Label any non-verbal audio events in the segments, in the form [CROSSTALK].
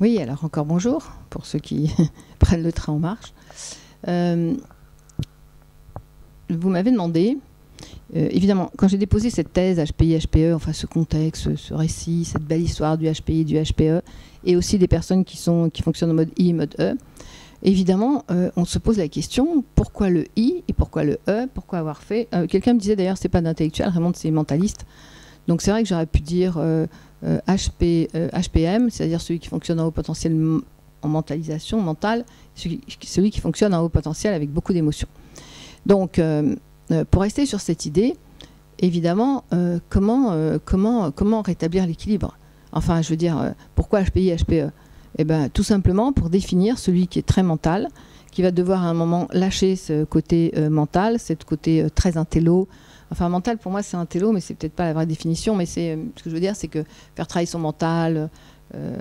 Oui, alors encore bonjour pour ceux qui [LAUGHS] prennent le train en marche. Euh, vous m'avez demandé, euh, évidemment, quand j'ai déposé cette thèse HPI, HPE, enfin ce contexte, ce récit, cette belle histoire du HPI, du HPE, et aussi des personnes qui, sont, qui fonctionnent en mode I, mode E, évidemment, euh, on se pose la question pourquoi le I et pourquoi le E? Pourquoi avoir fait Quelqu'un me disait d'ailleurs, c'est pas d'intellectuel, vraiment c'est mentaliste. Donc c'est vrai que j'aurais pu dire HP, HPM, c'est-à-dire celui qui fonctionne en haut potentiel en mentalisation mentale, celui, qui fonctionne en haut potentiel avec beaucoup d'émotions. Donc, euh, euh, pour rester sur cette idée, évidemment, euh, comment, comment, comment rétablir l'équilibre? Enfin, je veux dire, pourquoi HPI, HPE Eh bien, tout simplement pour définir celui qui est très mental, qui va devoir à un moment lâcher ce côté mental, ce côté très intello. Enfin, mental, pour moi, c'est intello, mais c'est peut-être pas la vraie définition. Mais c'est ce que je veux dire, c'est que faire travailler son mental,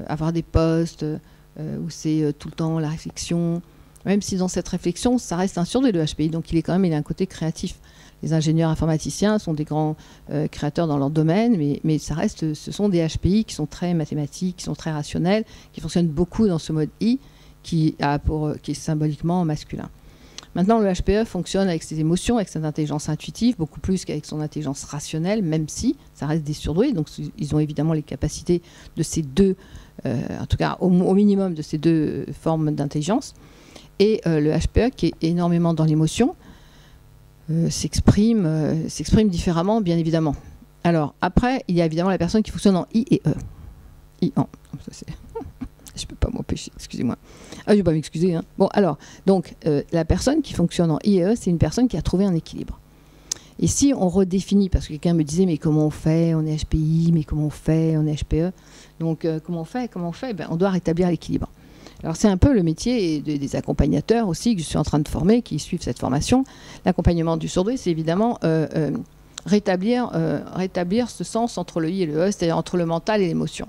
avoir des postes où c'est tout le temps la réflexion, même si dans cette réflexion, ça reste un surdoué de HPI, donc il est quand même il a un côté créatif. Les ingénieurs informaticiens sont des grands euh, créateurs dans leur domaine, mais, mais, ça reste, ce sont des HPI qui sont très mathématiques, qui sont très rationnels, qui fonctionnent beaucoup dans ce mode I, pour, qui est symboliquement masculin. Maintenant, le HPE fonctionne avec ses émotions, avec son intelligence intuitive, beaucoup plus qu'avec son intelligence rationnelle, même si ça reste des surdoués. Donc, ils ont évidemment les capacités de ces deux, euh, en tout cas au, minimum de ces deux formes d'intelligence. Et euh, le HPE, qui est énormément dans l'émotion, euh, s'exprime, euh, s'exprime différemment, bien évidemment. Alors, après, il y a évidemment la personne qui fonctionne en I et E. I en. [LAUGHS] je ne peux pas m'empêcher, excusez-moi. Ah, je vais pas m'excuser. Hein. Bon, alors, donc, la personne qui fonctionne en I et E, c'est une personne qui a trouvé un équilibre. Et si on redéfinit, parce que quelqu'un me disait, mais comment on fait On est HPI, mais comment on fait On est HPE. Donc, comment on fait Comment on fait ben, On doit rétablir l'équilibre. Alors c'est un peu le métier des, accompagnateurs aussi que je suis en train de former, qui suivent cette formation. L'accompagnement du sourd c'est évidemment euh, euh, rétablir, euh, rétablir ce sens entre le i et le e, c'est-à-dire entre le mental et l'émotion.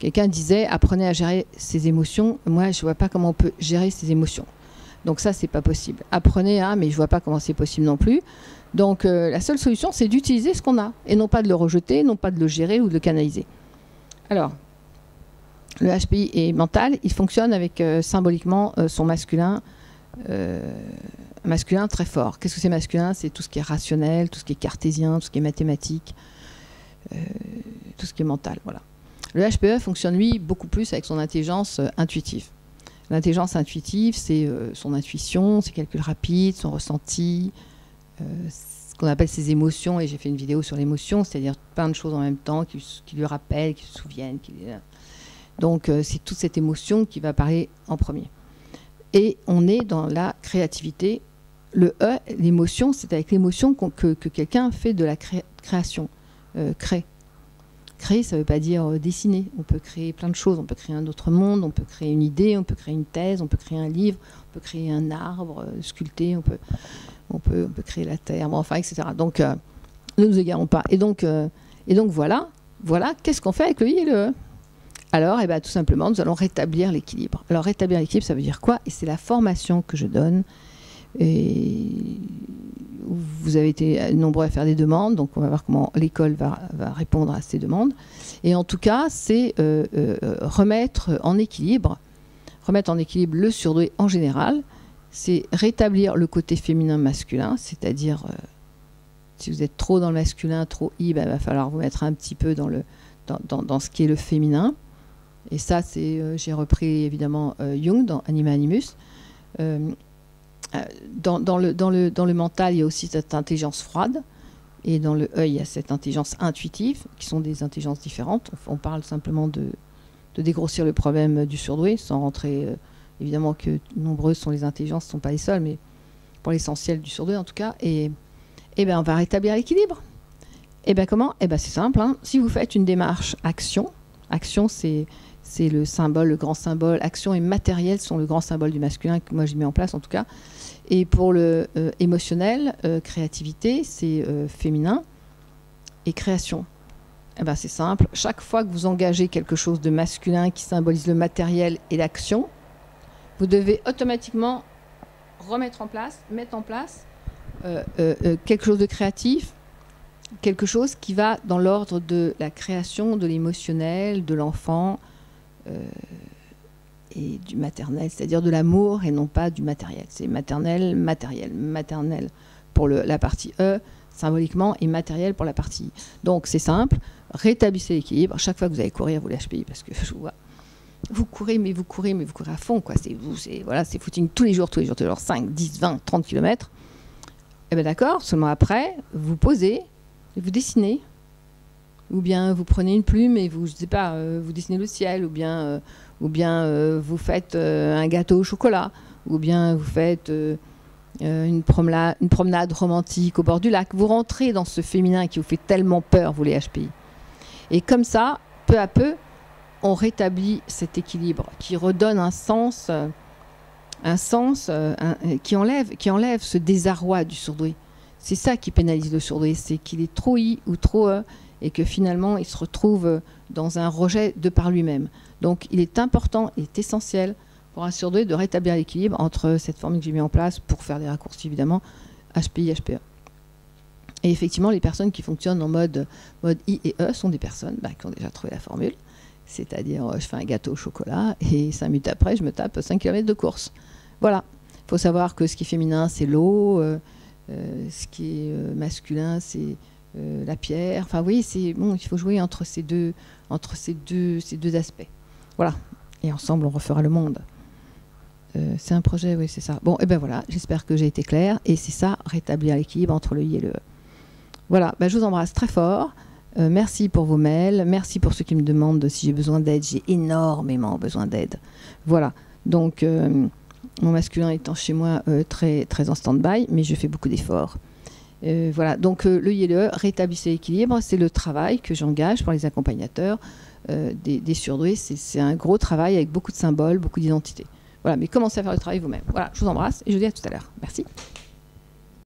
Quelqu'un disait apprenez à gérer ses émotions. Moi, je ne vois pas comment on peut gérer ses émotions. Donc ça, c'est pas possible. Apprenez à, mais je vois pas comment c'est possible non plus. Donc la seule solution, c'est d'utiliser ce qu'on a et non pas de le rejeter, non pas de le gérer ou de le canaliser. Alors, le HPI est mental, il fonctionne avec euh, symboliquement euh, son masculin, euh, masculin très fort. Qu'est-ce que c'est masculin? C'est tout ce qui est rationnel, tout ce qui est cartésien, tout ce qui est mathématique, tout ce qui est mental. Voilà. Le HPE fonctionne lui beaucoup plus avec son intelligence intuitive. L'intelligence intuitive, c'est son intuition, ses calculs rapides, son ressenti, ce qu'on appelle ses émotions. Et j'ai fait une vidéo sur l'émotion, c'est-à-dire plein de choses en même temps qui, lui rappellent, qui se souviennent, donc euh, c'est toute cette émotion qui va parler en premier. Et on est dans la créativité. Le E, l'émotion, c'est avec l'émotion que, quelqu'un fait de la création, euh, crée. Créer, ça ne veut pas dire euh, dessiner. On peut créer plein de choses. On peut créer un autre monde, on peut créer une idée, on peut créer une thèse, on peut créer un livre, on peut créer un arbre, sculpter, on peut, créer la terre, enfin, etc. Donc, ne nous égarons pas. Et donc, et donc voilà, voilà, qu'est-ce qu'on fait avec le I et le E alors, eh ben, tout simplement, nous allons rétablir l'équilibre. Alors, rétablir l'équilibre, ça veut dire quoi? Et c'est la formation que je donne. Et vous avez été nombreux à faire des demandes, donc on va voir comment l'école va, répondre à ces demandes. Et en tout cas, c'est euh, euh, remettre en équilibre, remettre en équilibre le surdoué en général. C'est rétablir le côté féminin-masculin, c'est-à-dire euh, si vous êtes trop dans le masculin, trop i, il va falloir vous mettre un petit peu dans, le, dans ce qui est le féminin. Et ça, c'est, euh, j'ai repris évidemment euh, Jung dans Anima Animus. Euh, dans, le, mental, il y a aussi cette intelligence froide. Et dans le œil, il y a cette intelligence intuitive, qui sont des intelligences différentes. On, parle simplement de, de, dégrossir le problème du surdoué, sans rentrer. évidemment que nombreuses sont les intelligences, ce ne sont pas les seules, mais pour l'essentiel du surdoué en tout cas. Et, et eh ben, on va rétablir l'équilibre. Et bien comment? Et ben c'est simple. Hein. Si vous faites une démarche action, action c'est c'est le symbole, le grand symbole. Action et matériel sont le grand symbole du masculin que moi j'ai mis en place en tout cas. Et pour le euh, émotionnel, euh, créativité, c'est euh, féminin. Et création, eh ben, c'est simple. Chaque fois que vous engagez quelque chose de masculin qui symbolise le matériel et l'action, vous devez automatiquement remettre en place, mettre en place quelque chose de créatif, quelque chose qui va dans l'ordre de la création, de l'émotionnel, de l'enfant, et du maternel, c'est-à-dire de l'amour et non pas du matériel. C'est maternel, matériel, maternel pour la partie E, symboliquement, et matériel pour la partie I. Donc c'est simple, rétablissez l'équilibre. Chaque fois que vous allez courir, vous HPI, parce que je vois, vous courez, mais vous courez, mais vous courez à fond. quoi. C'est voilà, c'est footing tous les jours, tous les jours, tous les jours, 5, 10, 20, 30 km. Eh bien d'accord, seulement après, vous posez vous dessinez. Ou bien vous prenez une plume et vous, je sais pas, euh, vous dessinez le ciel, ou bien, euh, ou bien euh, vous faites un gâteau au chocolat, ou bien vous faites une, promenade, romantique au bord du lac. Vous rentrez dans ce féminin qui vous fait tellement peur, vous les HPI. Et comme ça, peu à peu, on rétablit cet équilibre qui redonne un sens, un sens qui, enlève, qui enlève ce désarroi du surdoué. C'est ça qui pénalise le surdoué, c'est qu'il est trop I ou trop E et que finalement il se retrouve dans un rejet de par lui-même. Donc il est important, il est essentiel pour un surdoué de rétablir l'équilibre entre cette formule que j'ai mis en place pour faire des raccourcis évidemment, HPI, HPE. Et effectivement, les personnes qui fonctionnent en mode, I et E sont des personnes bah, qui ont déjà trouvé la formule. C'est-à-dire, euh, je fais un gâteau au chocolat et 5 minutes après, je me tape 5 km de course. Voilà. Il faut savoir que ce qui est féminin, c'est l'eau. Euh, euh, ce qui est masculin, c'est euh, la pierre. Enfin, oui, c'est bon. Il faut jouer entre ces deux, entre ces deux, ces deux aspects. Voilà. Et ensemble, on refera le monde. Euh, c'est un projet, oui, c'est ça. Bon, et ben voilà. J'espère que j'ai été claire. Et c'est ça, rétablir l'équilibre entre le i et le e. Voilà. Ben, je vous embrasse très fort. Euh, merci pour vos mails. Merci pour ceux qui me demandent si j'ai besoin d'aide. J'ai énormément besoin d'aide. Voilà. Donc, mon masculin étant chez moi très, très en stand-by, mais je fais beaucoup d'efforts. Euh, voilà, donc euh, le ILE, rétablissez l'équilibre, c'est le travail que j'engage pour les accompagnateurs euh, des, des, surdoués. C'est un gros travail avec beaucoup de symboles, beaucoup d'identités. Voilà, mais commencez à faire le travail vous-même. Voilà, je vous embrasse et je vous dis à tout à l'heure. Merci.